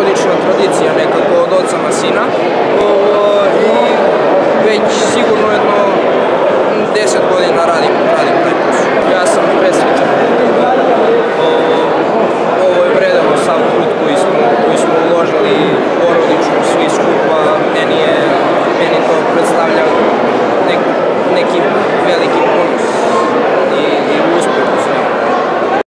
porodična tradicija nekako od oca na sina i već sigurno jedno 10 godina radim, radim taj posao. Ja sam presvećan. Ovo je vredano sav trud koji smo, koji smo uložili porodično svi skupa. Meni, je, meni to predstavlja neki, neki veliki